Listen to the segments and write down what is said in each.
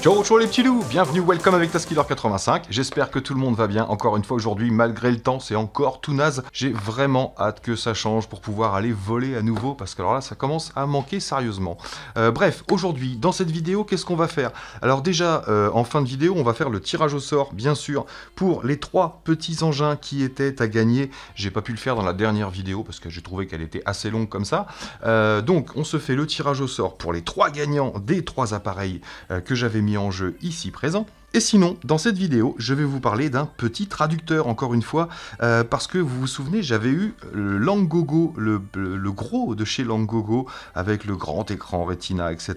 Ciao, ciao les petits loups, bienvenue, welcome avec Taskiller 85. J'espère que tout le monde va bien. Encore une fois aujourd'hui, malgré le temps, c'est encore tout naze. J'ai vraiment hâte que ça change pour pouvoir aller voler à nouveau parce que alors là, ça commence à manquer sérieusement. Euh, bref, aujourd'hui, dans cette vidéo, qu'est-ce qu'on va faire? Alors déjà, euh, en fin de vidéo, on va faire le tirage au sort, bien sûr, pour les trois petits engins qui étaient à gagner. J'ai pas pu le faire dans la dernière vidéo parce que j'ai trouvé qu'elle était assez longue comme ça. Euh, donc, on se fait le tirage au sort pour les trois gagnants des trois appareils que j'avais mis en jeu ici présent. Et sinon, dans cette vidéo, je vais vous parler d'un petit traducteur, encore une fois, euh, parce que vous vous souvenez, j'avais eu le Langogo, le, gros de chez Langogo, avec le grand écran Retina, etc.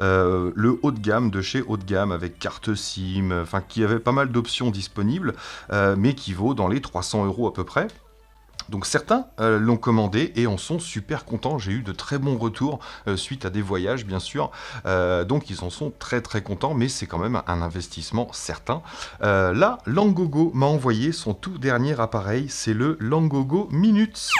Euh, le haut de gamme de chez haut de gamme, avec carte SIM, enfin, qui avait pas mal d'options disponibles, euh, mais qui vaut dans les 300 euros à peu près. Donc certains euh, l'ont commandé et en sont super contents. J'ai eu de très bons retours euh, suite à des voyages, bien sûr. Euh, donc ils en sont très très contents, mais c'est quand même un investissement certain. là, Langogo m'a envoyé son tout dernier appareil, c'est le Langogo Minutes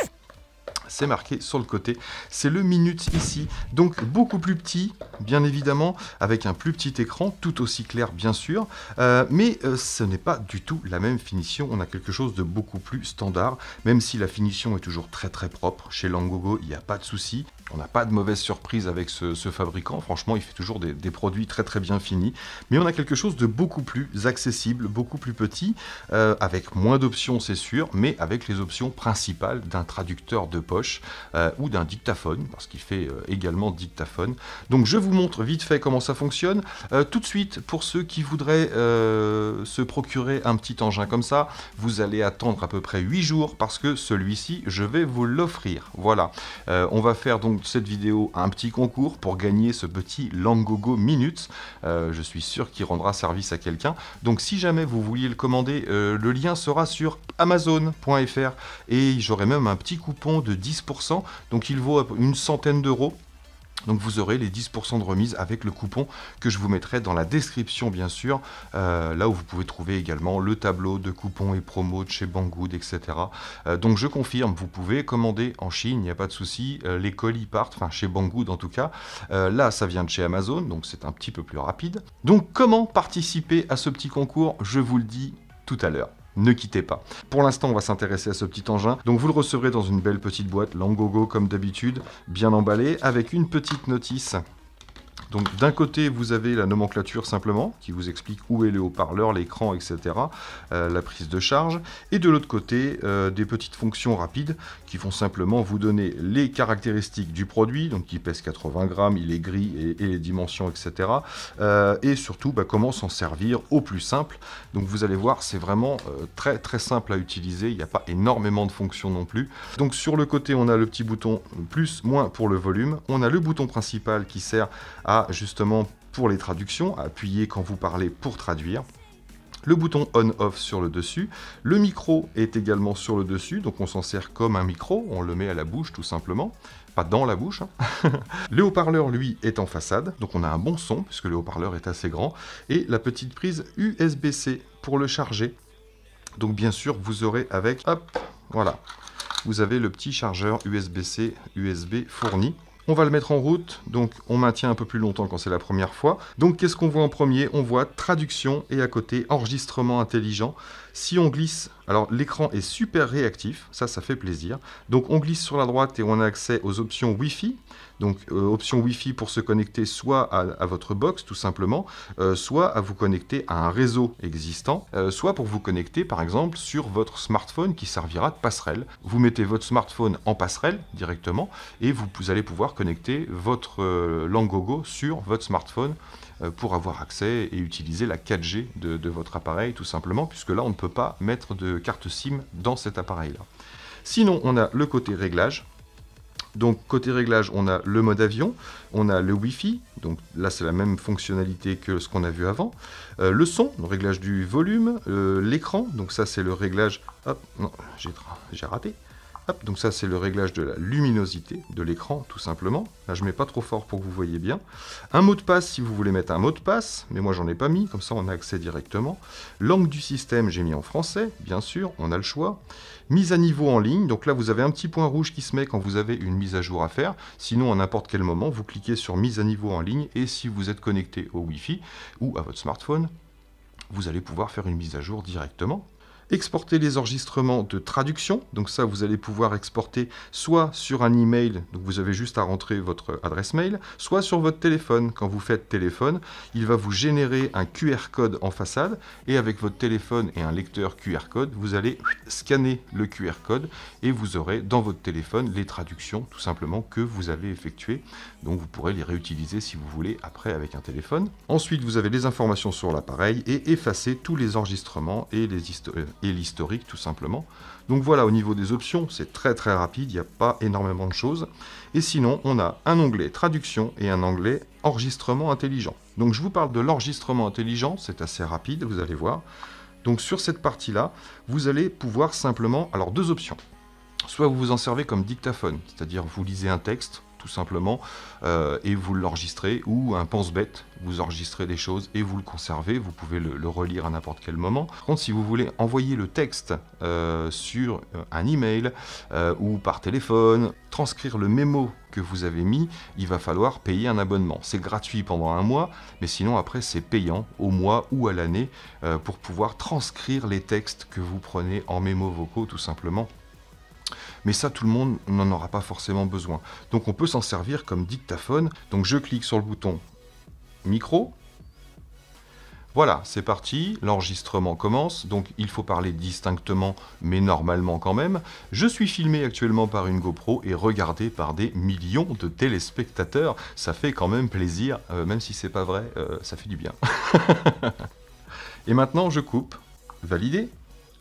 c'est marqué sur le côté. C'est le Minute ici, donc beaucoup plus petit, bien évidemment, avec un plus petit écran, tout aussi clair bien sûr, euh, mais euh, ce n'est pas du tout la même finition, on a quelque chose de beaucoup plus standard, même si la finition est toujours très très propre, chez Langogo il n'y a pas de souci, on n'a pas de mauvaise surprise avec ce, fabricant, franchement il fait toujours des, produits très très bien finis, mais on a quelque chose de beaucoup plus accessible, beaucoup plus petit, euh, avec moins d'options c'est sûr, mais avec les options principales d'un traducteur de poche euh, ou d'un dictaphone, parce qu'il fait euh, également dictaphone. Donc je vous montre vite fait comment ça fonctionne. tout de suite, pour ceux qui voudraient se procurer un petit engin comme ça, vous allez attendre à peu près 8 jours, parce que celui-ci, je vais vous l'offrir. Voilà, on va faire donc cette vidéo un petit concours pour gagner ce petit Langogo Minutes. Euh, je suis sûr qu'il rendra service à quelqu'un. Donc si jamais vous vouliez le commander, euh, le lien sera sur amazon.fr et j'aurai même un petit coupon de 10%. Donc il vaut une centaine d'euros. Donc vous aurez les 10% de remise avec le coupon que je vous mettrai dans la description bien sûr, euh, là où vous pouvez trouver également le tableau de coupons et promos de chez Banggood, etc. Euh, donc je confirme, vous pouvez commander en Chine, il n'y a pas de souci, euh, les colis partent, enfin chez Banggood en tout cas. là ça vient de chez Amazon, donc c'est un petit peu plus rapide. Donc comment participer à ce petit concours? Je vous le dis tout à l'heure ne quittez pas. Pour l'instant, on va s'intéresser à ce petit engin. Donc vous le recevrez dans une belle petite boîte Langogo comme d'habitude, bien emballée, avec une petite notice donc d'un côté, vous avez la nomenclature simplement, qui vous explique où est le haut-parleur, l'écran, etc., euh, la prise de charge, et de l'autre côté, euh, des petites fonctions rapides qui vont simplement vous donner les caractéristiques du produit, donc il pèse 80 grammes, il est gris et, les dimensions, etc., euh, et surtout bah, comment s'en servir au plus simple. Donc vous allez voir, c'est vraiment très très simple à utiliser, il n'y a pas énormément de fonctions non plus. Donc sur le côté, on a le petit bouton plus, moins pour le volume, on a le bouton principal qui sert à justement pour les traductions, appuyer quand vous parlez pour traduire. Le bouton on-off sur le dessus. Le micro est également sur le dessus, donc on s'en sert comme un micro, on le met à la bouche tout simplement, pas dans la bouche. Hein. le haut-parleur, lui, est en façade, donc on a un bon son, puisque le haut-parleur est assez grand, et la petite prise USB-C pour le charger. Donc bien sûr, vous aurez avec, hop, voilà, vous avez le petit chargeur USB-C, USB fourni. On va le mettre en route, donc on maintient un peu plus longtemps quand c'est la première fois. Donc qu'est-ce qu'on voit en premier? On voit traduction et à côté enregistrement intelligent. Si on glisse, alors l'écran est super réactif, ça ça fait plaisir. Donc on glisse sur la droite et on a accès aux options Wi-Fi. Donc euh, option Wi-Fi pour se connecter soit à, votre box tout simplement, euh, soit à vous connecter à un réseau existant, euh, soit pour vous connecter par exemple sur votre smartphone qui servira de passerelle. Vous mettez votre smartphone en passerelle directement et vous, allez pouvoir connecter votre Langogo sur votre smartphone pour avoir accès et utiliser la 4G de, votre appareil tout simplement, puisque là on ne peut pas mettre de carte SIM dans cet appareil là. Sinon on a le côté réglage, donc côté réglage, on a le mode avion, on a le Wi-Fi, donc là c'est la même fonctionnalité que ce qu'on a vu avant. Euh, le son, le réglage du volume, euh, l'écran, donc ça c'est le réglage... Hop, non, j'ai raté. Donc ça c'est le réglage de la luminosité de l'écran tout simplement. Là je mets pas trop fort pour que vous voyez bien. Un mot de passe si vous voulez mettre un mot de passe, mais moi j'en ai pas mis, comme ça on a accès directement. Langue du système j'ai mis en français, bien sûr, on a le choix. Mise à niveau en ligne, donc là vous avez un petit point rouge qui se met quand vous avez une mise à jour à faire. Sinon à n'importe quel moment vous cliquez sur mise à niveau en ligne et si vous êtes connecté au Wi-Fi ou à votre smartphone, vous allez pouvoir faire une mise à jour directement exporter les enregistrements de traduction. Donc ça, vous allez pouvoir exporter soit sur un email, donc vous avez juste à rentrer votre adresse mail, soit sur votre téléphone. Quand vous faites téléphone, il va vous générer un QR code en façade et avec votre téléphone et un lecteur QR code, vous allez scanner le QR code et vous aurez dans votre téléphone les traductions tout simplement que vous avez effectuées. Donc vous pourrez les réutiliser si vous voulez après avec un téléphone. Ensuite, vous avez les informations sur l'appareil et effacer tous les enregistrements et les euh, et l'historique tout simplement. Donc voilà, au niveau des options, c'est très très rapide, il n'y a pas énormément de choses. Et sinon, on a un onglet traduction et un onglet enregistrement intelligent. Donc je vous parle de l'enregistrement intelligent, c'est assez rapide, vous allez voir. Donc sur cette partie-là, vous allez pouvoir simplement, alors deux options. Soit vous vous en servez comme dictaphone, c'est-à-dire vous lisez un texte, tout simplement, euh, et vous l'enregistrez, ou un pense-bête, vous enregistrez des choses et vous le conservez, vous pouvez le, relire à n'importe quel moment. Par contre, si vous voulez envoyer le texte euh, sur euh, un email ou par téléphone, transcrire le mémo que vous avez mis, il va falloir payer un abonnement. C'est gratuit pendant un mois, mais sinon après c'est payant au mois ou à l'année pour pouvoir transcrire les textes que vous prenez en mémo vocaux tout simplement mais ça tout le monde n'en aura pas forcément besoin. Donc on peut s'en servir comme dictaphone. Donc je clique sur le bouton micro. Voilà, c'est parti, l'enregistrement commence, donc il faut parler distinctement, mais normalement quand même. Je suis filmé actuellement par une GoPro et regardé par des millions de téléspectateurs. Ça fait quand même plaisir, euh, même si c'est pas vrai, euh, ça fait du bien. et maintenant, je coupe, valider,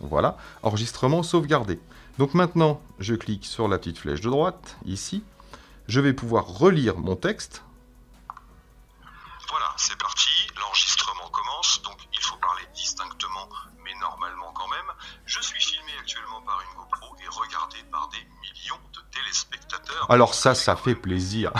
voilà, enregistrement sauvegardé. Donc maintenant, je clique sur la petite flèche de droite, ici. Je vais pouvoir relire mon texte. Voilà, c'est parti, l'enregistrement commence, donc il faut parler distinctement, mais normalement quand même. Je suis filmé actuellement par une GoPro et regardé par des millions de téléspectateurs. Alors ça, ça fait plaisir.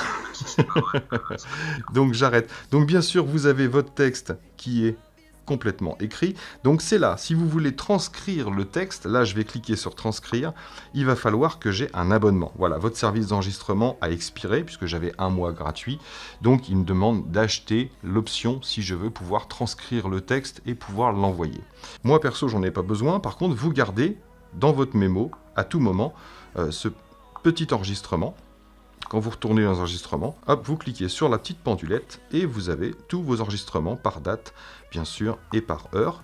donc j'arrête. Donc bien sûr, vous avez votre texte qui est complètement écrit. Donc c'est là, si vous voulez transcrire le texte, là je vais cliquer sur transcrire, il va falloir que j'ai un abonnement. Voilà, votre service d'enregistrement a expiré puisque j'avais un mois gratuit. Donc il me demande d'acheter l'option si je veux pouvoir transcrire le texte et pouvoir l'envoyer. Moi perso j'en ai pas besoin, par contre vous gardez dans votre mémo à tout moment euh, ce petit enregistrement quand vous retournez dans l'enregistrement, hop, vous cliquez sur la petite pendulette et vous avez tous vos enregistrements par date, bien sûr, et par heure.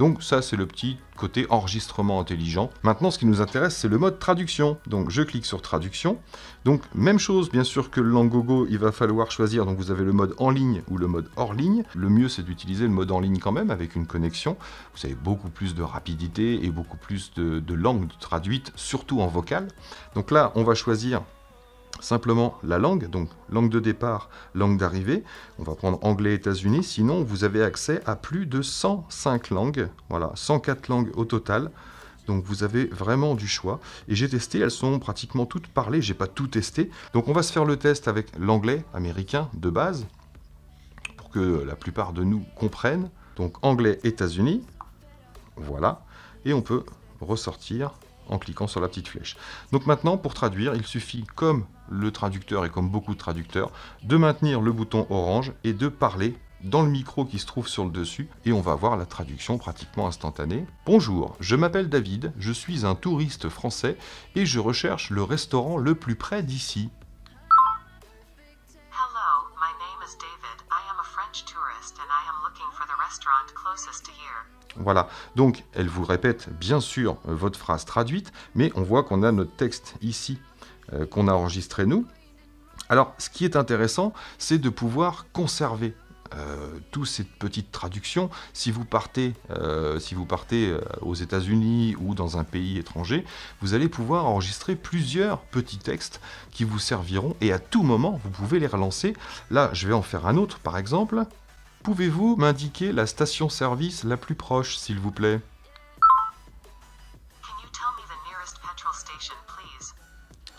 Donc ça, c'est le petit côté enregistrement intelligent. Maintenant, ce qui nous intéresse, c'est le mode traduction. Donc je clique sur traduction. Donc même chose, bien sûr que le Langogo, il va falloir choisir. Donc vous avez le mode en ligne ou le mode hors ligne. Le mieux, c'est d'utiliser le mode en ligne quand même avec une connexion. Vous avez beaucoup plus de rapidité et beaucoup plus de, de langue traduite, surtout en vocal. Donc là, on va choisir simplement la langue, donc langue de départ, langue d'arrivée. On va prendre anglais États-Unis, sinon vous avez accès à plus de 105 langues, voilà, 104 langues au total. Donc vous avez vraiment du choix. Et j'ai testé, elles sont pratiquement toutes parlées, j'ai pas tout testé. Donc on va se faire le test avec l'anglais américain de base, pour que la plupart de nous comprennent. Donc anglais États-Unis, voilà. Et on peut ressortir en cliquant sur la petite flèche. Donc maintenant, pour traduire, il suffit, comme le traducteur et comme beaucoup de traducteurs, de maintenir le bouton orange et de parler dans le micro qui se trouve sur le dessus et on va voir la traduction pratiquement instantanée. Bonjour, je m'appelle David, je suis un touriste français et je recherche le restaurant le plus près d'ici. Hello, my name is David. I am a French tourist and I am looking for the restaurant closest to here. Voilà, donc elle vous répète bien sûr votre phrase traduite, mais on voit qu'on a notre texte ici euh, qu'on a enregistré nous. Alors ce qui est intéressant, c'est de pouvoir conserver euh, toutes ces petites traductions. Si vous partez, si vous partez aux États-Unis ou dans un pays étranger, vous allez pouvoir enregistrer plusieurs petits textes qui vous serviront et à tout moment, vous pouvez les relancer. Là, je vais en faire un autre par exemple. Pouvez-vous m'indiquer la station-service la plus proche, s'il vous plaît?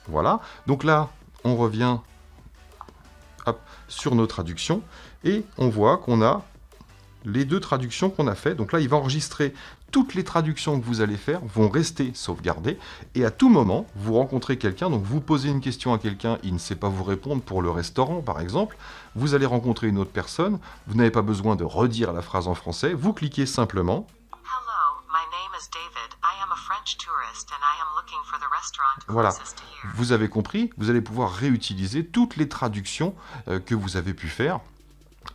Voilà. Donc là, on revient sur nos traductions et on voit qu'on a les deux traductions qu'on a fait. Donc là, il va enregistrer toutes les traductions que vous allez faire vont rester sauvegardées et à tout moment, vous rencontrez quelqu'un, donc vous posez une question à quelqu'un, il ne sait pas vous répondre pour le restaurant par exemple, vous allez rencontrer une autre personne, vous n'avez pas besoin de redire la phrase en français, vous cliquez simplement Hello, my name is David. Voilà. Vous avez compris, vous allez pouvoir réutiliser toutes les traductions euh, que vous avez pu faire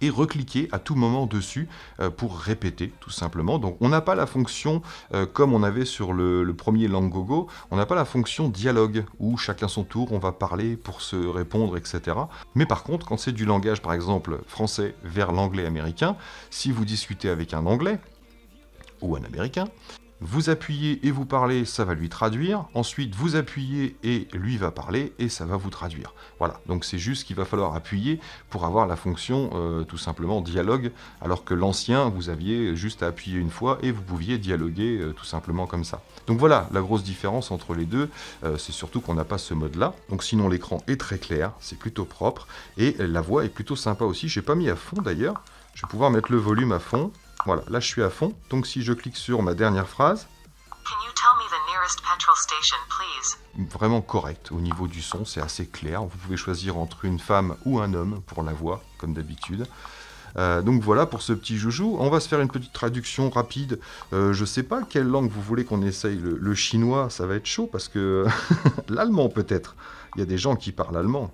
et recliquer à tout moment dessus euh, pour répéter tout simplement. Donc on n'a pas la fonction euh, comme on avait sur le, le premier Langogo, on n'a pas la fonction dialogue où chacun son tour on va parler pour se répondre etc. Mais par contre quand c'est du langage par exemple français vers l'anglais américain, si vous discutez avec un anglais ou un américain, vous appuyez et vous parlez, ça va lui traduire. Ensuite, vous appuyez et lui va parler et ça va vous traduire. Voilà, donc c'est juste qu'il va falloir appuyer pour avoir la fonction euh, tout simplement dialogue, alors que l'ancien, vous aviez juste à appuyer une fois et vous pouviez dialoguer euh, tout simplement comme ça. Donc voilà, la grosse différence entre les deux, euh, c'est surtout qu'on n'a pas ce mode-là. Donc sinon, l'écran est très clair, c'est plutôt propre et la voix est plutôt sympa aussi. J'ai pas mis à fond d'ailleurs. Je vais pouvoir mettre le volume à fond. Voilà, là je suis à fond. Donc si je clique sur ma dernière phrase, Can you tell me the nearest petrol station, please? vraiment correct au niveau du son, c'est assez clair. Vous pouvez choisir entre une femme ou un homme pour la voix, comme d'habitude. Euh, donc voilà pour ce petit joujou. On va se faire une petite traduction rapide. Euh, je sais pas quelle langue vous voulez qu'on essaye. Le, le chinois, ça va être chaud parce que l'allemand peut-être. Il y a des gens qui parlent allemand.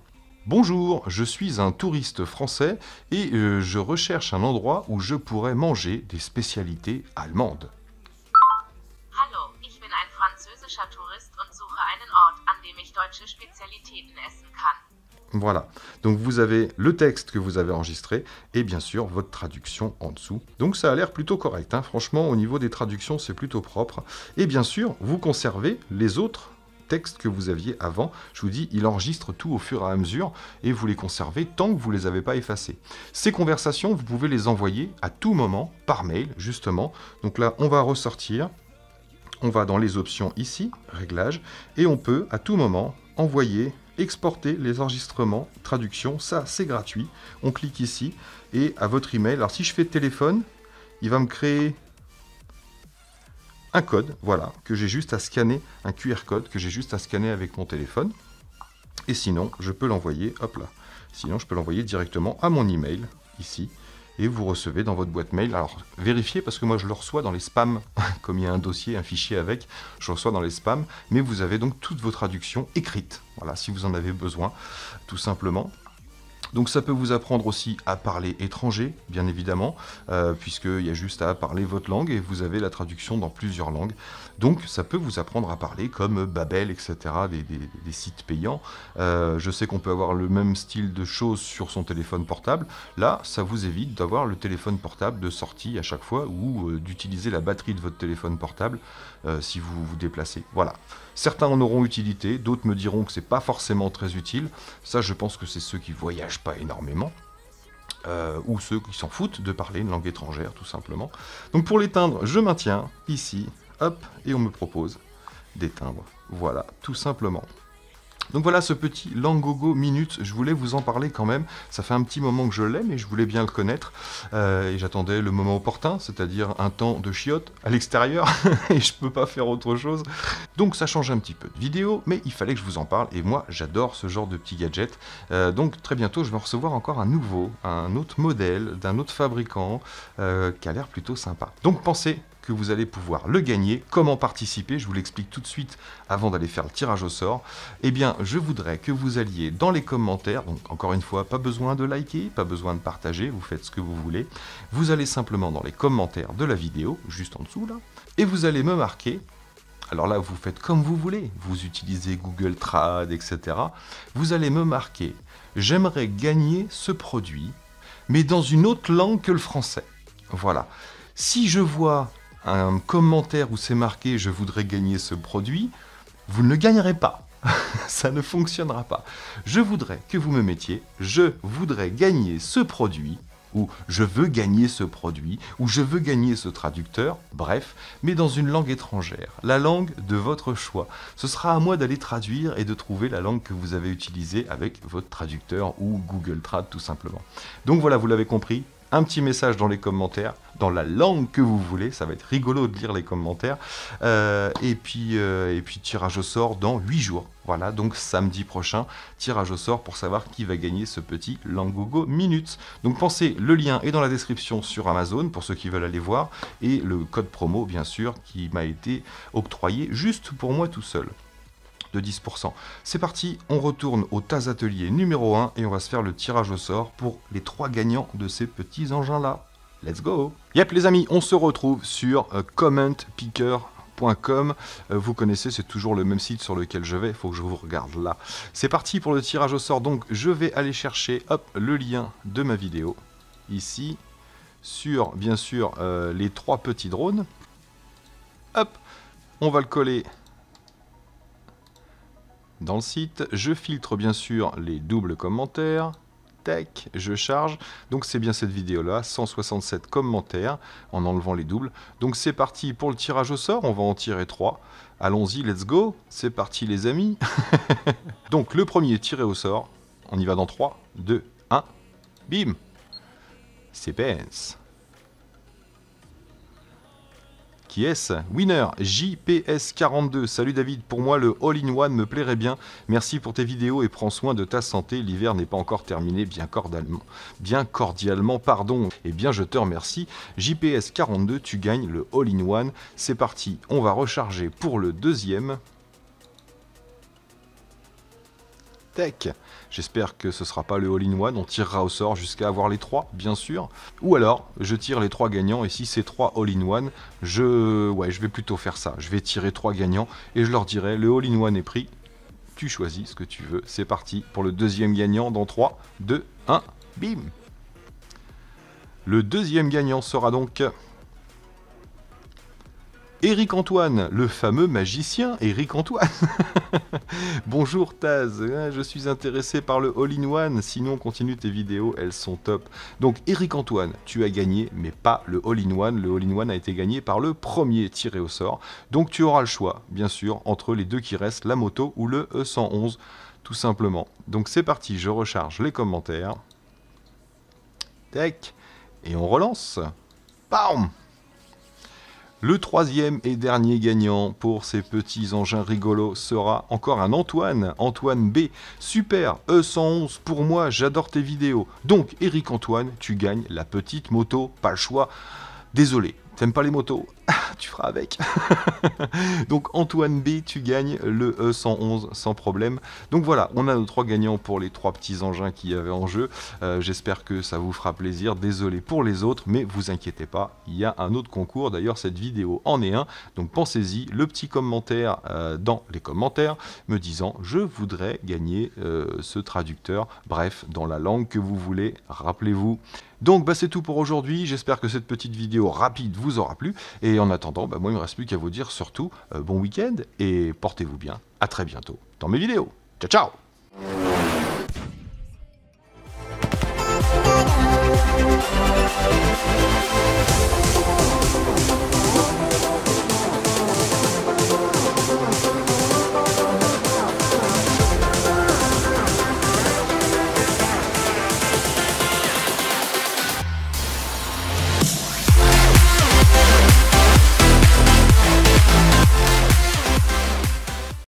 Bonjour, je suis un touriste français et euh, je recherche un endroit où je pourrais manger des spécialités allemandes. Hallo, ich bin ein französischer Tourist und suche einen Ort, an dem ich deutsche Spezialitäten essen kann. Voilà, donc vous avez le texte que vous avez enregistré et bien sûr votre traduction en dessous. Donc ça a l'air plutôt correct, hein. franchement au niveau des traductions c'est plutôt propre. Et bien sûr, vous conservez les autres textes que vous aviez avant. Je vous dis, il enregistre tout au fur et à mesure et vous les conservez tant que vous ne les avez pas effacés. Ces conversations, vous pouvez les envoyer à tout moment par mail justement. Donc là, on va ressortir. On va dans les options ici, réglages, et on peut à tout moment envoyer, exporter les enregistrements, traduction, ça c'est gratuit. On clique ici et à votre email. Alors si je fais téléphone, il va me créer un code, voilà, que j'ai juste à scanner, un QR code que j'ai juste à scanner avec mon téléphone. Et sinon, je peux l'envoyer, hop là. Sinon, je peux l'envoyer directement à mon email, ici. Et vous recevez dans votre boîte mail. Alors, vérifiez parce que moi, je le reçois dans les spams. Comme il y a un dossier, un fichier avec, je le reçois dans les spams. Mais vous avez donc toutes vos traductions écrites. Voilà, si vous en avez besoin, tout simplement. Donc ça peut vous apprendre aussi à parler étranger, bien évidemment, euh, puisqu'il y a juste à parler votre langue et vous avez la traduction dans plusieurs langues. Donc ça peut vous apprendre à parler comme Babel, etc., des, sites payants. Euh, je sais qu'on peut avoir le même style de choses sur son téléphone portable. Là, ça vous évite d'avoir le téléphone portable de sortie à chaque fois ou euh, d'utiliser la batterie de votre téléphone portable euh, si vous vous déplacez. Voilà. Certains en auront utilité, d'autres me diront que c'est pas forcément très utile. Ça, je pense que c'est ceux qui voyagent pas énormément. euh, ou ceux qui s'en foutent de parler une langue étrangère, tout simplement. Donc pour l'éteindre, je maintiens ici, hop, et on me propose d'éteindre. Voilà, tout simplement. Donc voilà ce petit Langogo Minute, je voulais vous en parler quand même. Ça fait un petit moment que je l'ai, mais je voulais bien le connaître. Euh, et j'attendais le moment opportun, c'est-à-dire un temps de chiotte à l'extérieur, et je peux pas faire autre chose. Donc ça change un petit peu de vidéo, mais il fallait que je vous en parle, et moi j'adore ce genre de petits gadgets. Euh, donc très bientôt je vais recevoir encore un nouveau, un autre modèle, d'un autre fabricant, euh, qui a l'air plutôt sympa. Donc pensez que vous allez pouvoir le gagner. Comment participer Je vous l'explique tout de suite avant d'aller faire le tirage au sort. Eh bien, je voudrais que vous alliez dans les commentaires. Donc, encore une fois, pas besoin de liker, pas besoin de partager. Vous faites ce que vous voulez. Vous allez simplement dans les commentaires de la vidéo, juste en dessous là, et vous allez me marquer. Alors là, vous faites comme vous voulez. Vous utilisez Google Trad, etc. Vous allez me marquer. J'aimerais gagner ce produit, mais dans une autre langue que le français. Voilà. Si je vois un commentaire où c'est marqué je voudrais gagner ce produit, vous ne le gagnerez pas. Ça ne fonctionnera pas. Je voudrais que vous me mettiez je voudrais gagner ce produit ou je veux gagner ce produit, ou je veux gagner ce traducteur, bref, mais dans une langue étrangère, la langue de votre choix. Ce sera à moi d'aller traduire et de trouver la langue que vous avez utilisée avec votre traducteur ou Google Trad tout simplement. Donc voilà, vous l'avez compris, un petit message dans les commentaires, dans la langue que vous voulez. Ça va être rigolo de lire les commentaires. Euh, et, puis, euh, et puis, tirage au sort dans 8 jours. Voilà, donc samedi prochain, tirage au sort pour savoir qui va gagner ce petit Langogo Minutes. Donc pensez, le lien est dans la description sur Amazon pour ceux qui veulent aller voir. Et le code promo, bien sûr, qui m'a été octroyé juste pour moi tout seul de 10%. C'est parti, on retourne au TAS Atelier numéro 1 et on va se faire le tirage au sort pour les trois gagnants de ces petits engins-là. Let's go Yep les amis, on se retrouve sur euh, commentpicker.com. Euh, vous connaissez, c'est toujours le même site sur lequel je vais, il faut que je vous regarde là. C'est parti pour le tirage au sort, donc je vais aller chercher le lien de ma vidéo, ici, sur bien sûr euh, les trois petits drones. Hop, on va le coller dans le site. Je filtre bien sûr les doubles commentaires. Tac, je charge. Donc c'est bien cette vidéo-là, 167 commentaires en enlevant les doubles. Donc c'est parti pour le tirage au sort, on va en tirer 3. Allons-y, let's go. C'est parti les amis. Donc le premier tiré au sort, on y va dans 3, 2, 1. Bim C'est Pence. Qui est-ce? Winner, JPS42. Salut David, pour moi le All-in-One me plairait bien. Merci pour tes vidéos et prends soin de ta santé. L'hiver n'est pas encore terminé, bien cordialement. Bien cordialement, pardon. Eh bien, je te remercie. JPS42, tu gagnes le All-in-One. C'est parti, on va recharger pour le deuxième. J'espère que ce sera pas le all-in-one, on tirera au sort jusqu'à avoir les trois, bien sûr. Ou alors, je tire les trois gagnants, et si c'est trois all-in-one, je... Ouais, je vais plutôt faire ça. Je vais tirer trois gagnants, et je leur dirai, le all-in-one est pris, tu choisis ce que tu veux. C'est parti pour le deuxième gagnant dans 3, 2, 1, bim Le deuxième gagnant sera donc... Éric Antoine, le fameux magicien Éric Antoine. Bonjour Taz, hein, je suis intéressé par le All-in-One, sinon continue tes vidéos, elles sont top. Donc Éric Antoine, tu as gagné, mais pas le All-in-One. Le All-in-One a été gagné par le premier tiré au sort. Donc tu auras le choix, bien sûr, entre les deux qui restent, la moto ou le E111, tout simplement. Donc c'est parti, je recharge les commentaires. Tac, et on relance. Bam le troisième et dernier gagnant pour ces petits engins rigolos sera encore un Antoine, Antoine B. Super, E111 pour moi, j'adore tes vidéos. Donc Eric Antoine, tu gagnes la petite moto, pas le choix. Désolé, t'aimes pas les motos tu feras avec. Donc Antoine B, tu gagnes le E111 sans problème. Donc voilà, on a nos trois gagnants pour les trois petits engins qui y avait en jeu. Euh, j'espère que ça vous fera plaisir. Désolé pour les autres, mais vous inquiétez pas, il y a un autre concours. D'ailleurs, cette vidéo en est un. Donc pensez-y, le petit commentaire euh, dans les commentaires me disant je voudrais gagner euh, ce traducteur. Bref, dans la langue que vous voulez, rappelez-vous. Donc bah, c'est tout pour aujourd'hui, j'espère que cette petite vidéo rapide vous aura plu, et en attendant, bah, moi il ne me reste plus qu'à vous dire surtout euh, bon week-end, et portez-vous bien, à très bientôt dans mes vidéos. Ciao ciao